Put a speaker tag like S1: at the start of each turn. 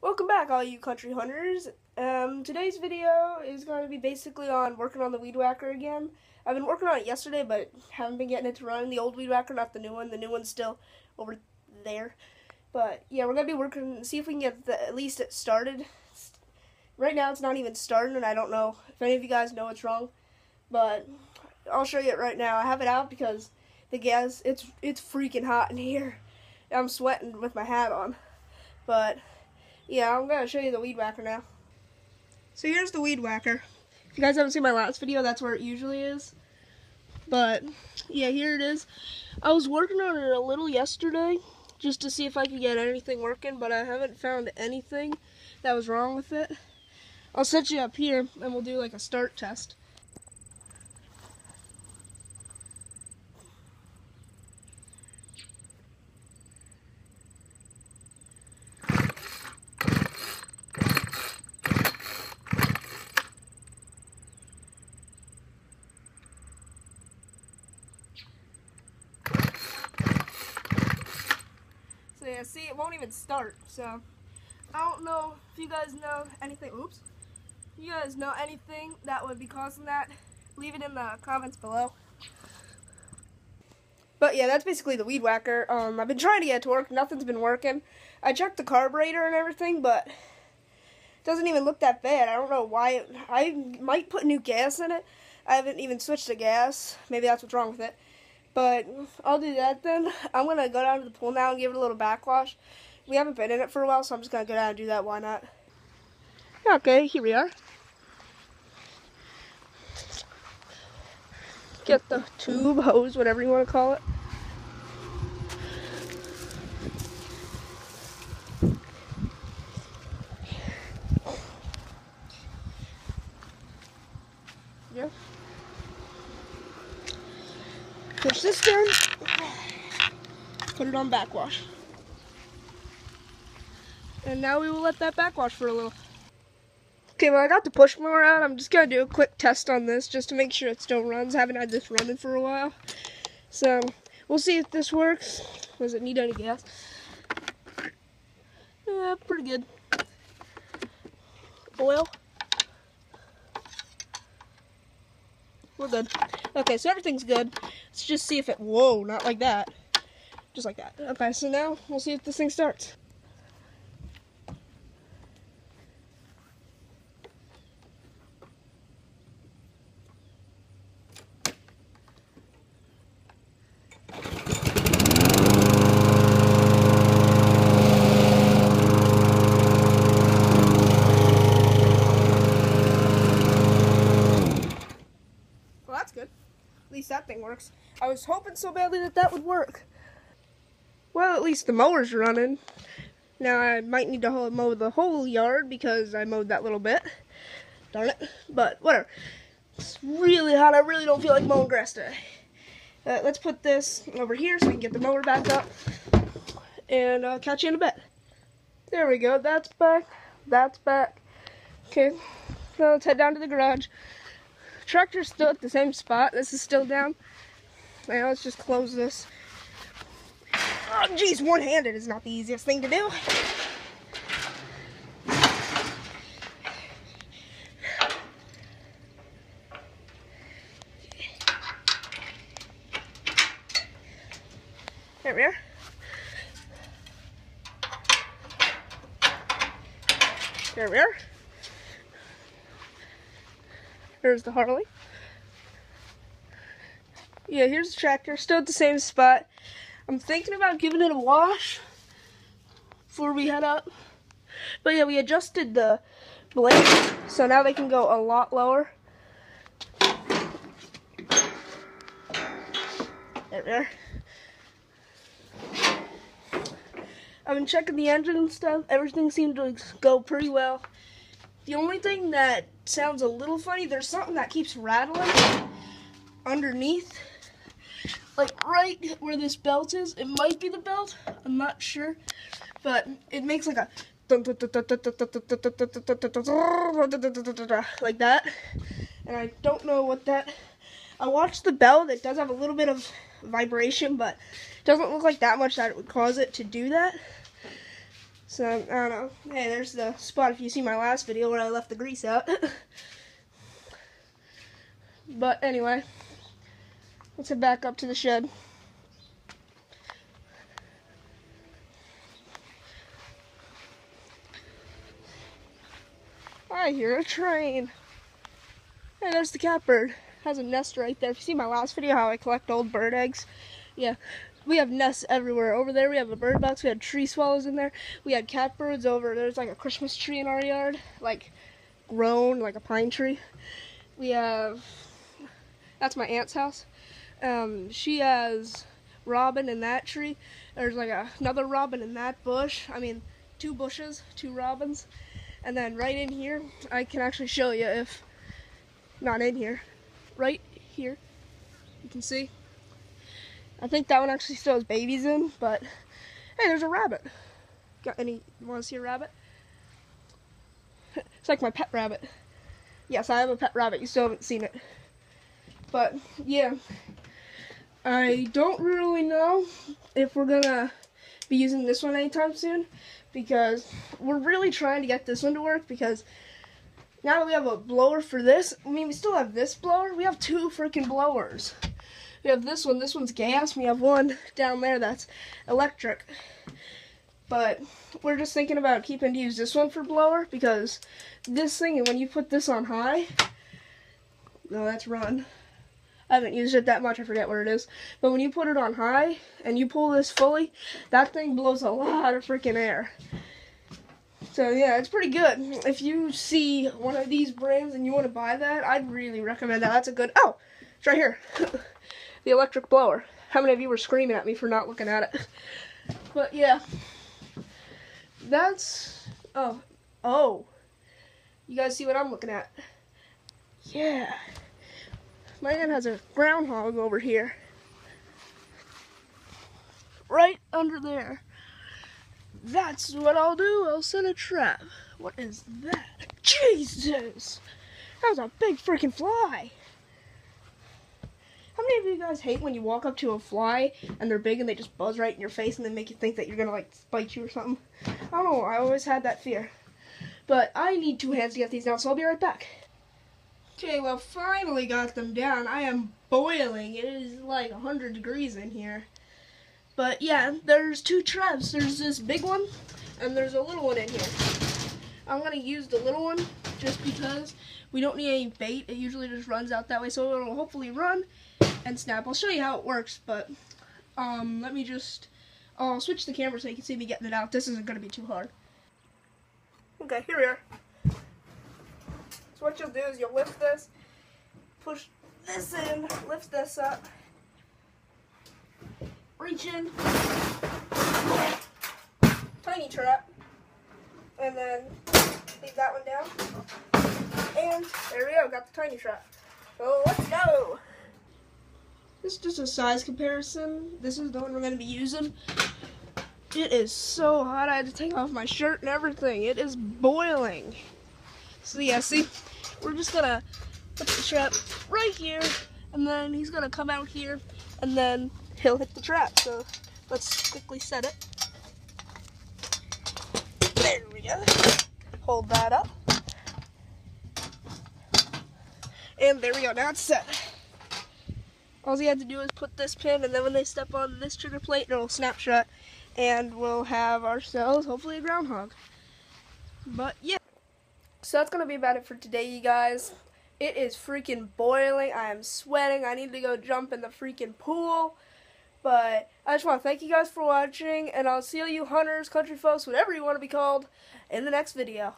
S1: Welcome back, all you country hunters. Um, today's video is going to be basically on working on the weed whacker again. I've been working on it yesterday, but haven't been getting it to run. The old weed whacker, not the new one. The new one's still over there. But yeah, we're gonna be working, see if we can get the, at least it started. Right now, it's not even starting, and I don't know if any of you guys know what's wrong. But I'll show you it right now. I have it out because the gas it's it's freaking hot in here. I'm sweating with my hat on. But yeah, I'm gonna show you the weed whacker now. So here's the weed whacker. If you guys haven't seen my last video, that's where it usually is. But yeah, here it is. I was working on it a little yesterday just to see if I could get anything working, but I haven't found anything that was wrong with it. I'll set you up here and we'll do like a start test. Yeah, see, it won't even start. So, I don't know if you guys know anything. Oops. If you guys know anything that would be causing that, leave it in the comments below. But yeah, that's basically the weed whacker. Um, I've been trying to get it to work. Nothing's been working. I checked the carburetor and everything, but it doesn't even look that bad. I don't know why. It, I might put new gas in it. I haven't even switched the gas. Maybe that's what's wrong with it. But I'll do that then. I'm going to go down to the pool now and give it a little backwash. We haven't been in it for a while, so I'm just going to go down and do that. Why not? Okay, here we are. Get the tube, hose, whatever you want to call it. Yeah push this down, put it on backwash. And now we will let that backwash for a little. Okay, well I got the push mower out. I'm just gonna do a quick test on this just to make sure it still runs. I haven't had this running for a while. So, we'll see if this works. Does it need any gas? Yeah, pretty good. Oil. We're good. Okay, so everything's good. Let's just see if it, whoa, not like that. Just like that. Okay, so now we'll see if this thing starts. least that thing works. I was hoping so badly that that would work. Well, at least the mower's running. Now I might need to mow the whole yard because I mowed that little bit. Darn it. But whatever. It's really hot. I really don't feel like mowing grass today. Uh, let's put this over here so we can get the mower back up. And I'll catch you in a bit. There we go. That's back. That's back. Okay. Now let's head down to the garage. Tractor's still at the same spot. This is still down. Now let's just close this. Oh, geez, one-handed is not the easiest thing to do. There we are. There we are. There's the Harley. Yeah, here's the tractor, still at the same spot. I'm thinking about giving it a wash before we head up. But yeah, we adjusted the blades, so now they can go a lot lower. There we are. I've been checking the engine and stuff. Everything seemed to go pretty well. The only thing that sounds a little funny, there's something that keeps rattling underneath. Like right where this belt is. It might be the belt. I'm not sure. But it makes like a like that. And I don't know what that I watched the belt. It does have a little bit of vibration, but it doesn't look like that much that it would cause it to do that. So, I don't know. Hey, there's the spot if you see my last video where I left the grease out. but anyway, let's head back up to the shed. I hear a train. Hey, there's the catbird. Has a nest right there. If you see my last video how I collect old bird eggs, yeah, we have nests everywhere. Over there we have a bird box. We had tree swallows in there. We had catbirds over. There's like a Christmas tree in our yard, like grown, like a pine tree. We have, that's my aunt's house. Um, she has robin in that tree. There's like a, another robin in that bush. I mean, two bushes, two robins. And then right in here, I can actually show you if, not in here, right here, you can see. I think that one actually still has babies in, but hey, there's a rabbit. Got any, want to see a rabbit? it's like my pet rabbit. Yes, I have a pet rabbit. You still haven't seen it. But, yeah. I don't really know if we're gonna be using this one anytime soon because we're really trying to get this one to work because now that we have a blower for this, I mean, we still have this blower. We have two freaking blowers. We have this one. This one's gas. We have one down there that's electric. But we're just thinking about keeping to use this one for blower because this thing, when you put this on high, no, that's run. I haven't used it that much, I forget what it is. But when you put it on high and you pull this fully, that thing blows a lot of freaking air. So yeah, it's pretty good. If you see one of these brands and you want to buy that, I'd really recommend that. That's a good, oh, it's right here. the electric blower. How many of you were screaming at me for not looking at it? But yeah, that's, oh, oh, you guys see what I'm looking at? Yeah. My aunt has a groundhog over here. Right under there. That's what I'll do. I'll set a trap. What is that? Jesus! That was a big freaking fly. How many of you guys hate when you walk up to a fly and they're big and they just buzz right in your face and they make you think that you're gonna like bite you or something? I don't know. I always had that fear. But I need two hands to get these down, so I'll be right back. Okay, well, finally got them down. I am boiling. It is like 100 degrees in here. But yeah, there's two traps. There's this big one, and there's a little one in here. I'm going to use the little one just because we don't need any bait. It usually just runs out that way, so it'll hopefully run and snap. I'll show you how it works, but um, let me just... I'll switch the camera so you can see me getting it out. This isn't going to be too hard. Okay, here we are. So what you'll do is you'll lift this, push this in, lift this up, reach in, tiny trap, and then leave that one down. And there we go, got the tiny trap. So let's go. This is just a size comparison. This is the one we're going to be using. It is so hot, I had to take off my shirt and everything. It is boiling. So yeah, see, we're just gonna put the trap right here, and then he's gonna come out here, and then he'll hit the trap. So let's quickly set it. There we go. Hold that up. And there we go, now it's set. All he had to do is put this pin, and then when they step on this trigger plate, it'll snap shut, and we'll have ourselves, hopefully, a groundhog. But, yeah. So that's going to be about it for today, you guys. It is freaking boiling. I am sweating. I need to go jump in the freaking pool. But I just want to thank you guys for watching, and I'll see you hunters, country folks, whatever you want to be called, in the next video.